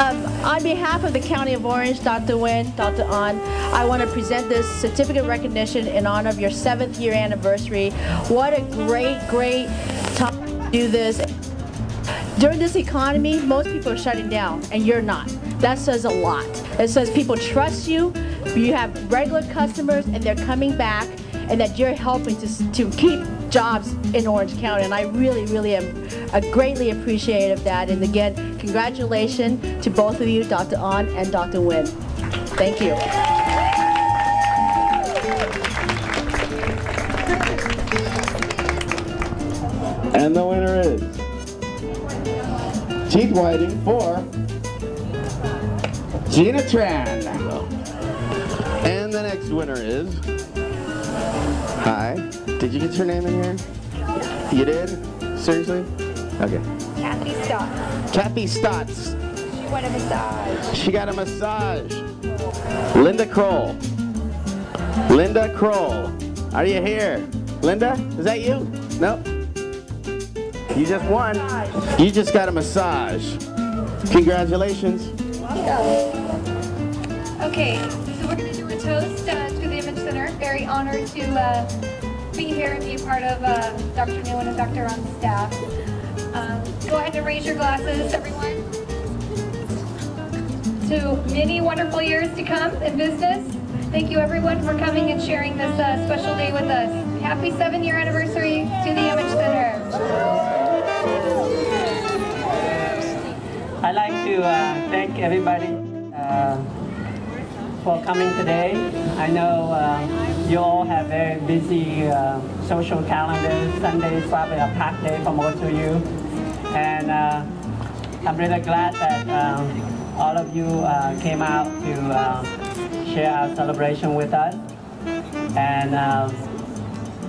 Um, on behalf of the County of Orange, Dr. Nguyen, Dr. Ahn, I want to present this certificate of recognition in honor of your seventh year anniversary. What a great, great time to do this. During this economy, most people are shutting down, and you're not. That says a lot. It says people trust you, you have regular customers, and they're coming back, and that you're helping to, to keep jobs in Orange County. And I really, really am uh, greatly appreciative of that. And again, congratulations to both of you, Dr. Ahn and Dr. Nguyen. Thank you. And the winner is teeth whitening for Gina Tran. And the next winner is. Hi. Did you get your name in here? You did? Seriously? Okay. Kathy Stott. Kathy Stotts. She want a massage. She got a massage. Linda Kroll. Linda Kroll. Are you here? Linda? Is that you? No? You just won. You just got a massage. Congratulations. Okay, so we're going to do a toast uh, Very honored to uh, be here and be part of uh, Dr. Nguyen and Dr. Ahn's staff. Um, go ahead and raise your glasses, everyone. To many wonderful years to come in business. Thank you everyone for coming and sharing this uh, special day with us. Happy seven year anniversary to the Image Center. I'd like to uh, thank everybody uh, for coming today. I know uh, you all have very busy uh, social calendars. Sunday is probably a packed day for most of you. And uh, I'm really glad that um, all of you uh, came out to uh, share our celebration with us. And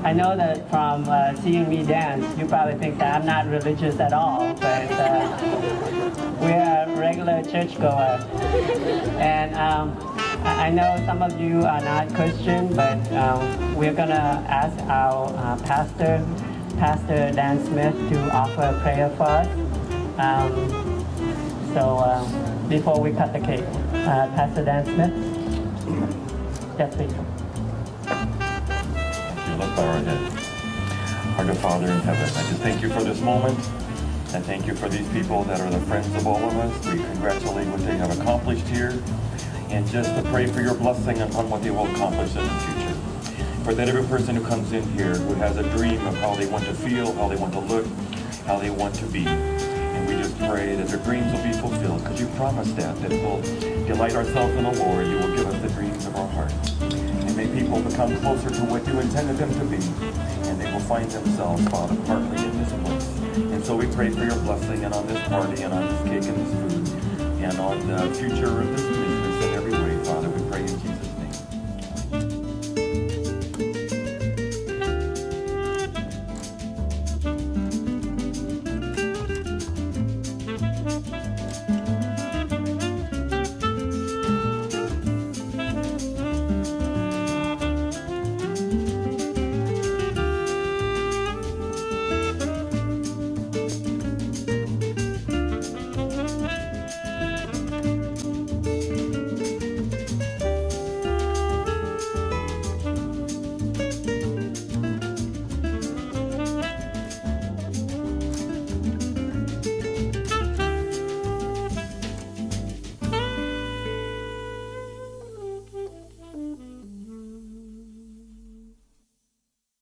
I know that from uh, seeing me dance, you probably think that I'm not religious at all, but uh, we're regular churchgoers. And um, I know some of you are not Christian, but um, we're gonna ask our uh, pastor, Pastor Dan Smith, to offer a prayer for us. Um, so uh, before we cut the cake, uh, Pastor Dan Smith, yes, please. you let's bow our. Our good Father in heaven, I just thank you for this moment. I thank you for these people that are the friends of all of us. We congratulate what they have accomplished here and just to pray for your blessing upon what they will accomplish in the future. For that every person who comes in here who has a dream of how they want to feel, how they want to look, how they want to be. And we just pray that their dreams will be fulfilled because you promised that, that we'll delight ourselves in the Lord. You will give us the dreams of our heart. And may people become closer to what you intended them to be. And they will find themselves, Father, partly in this place. And so we pray for your blessing and on this party and on this cake and this food and on the future of this in every way, Father.